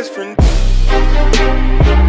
best friend.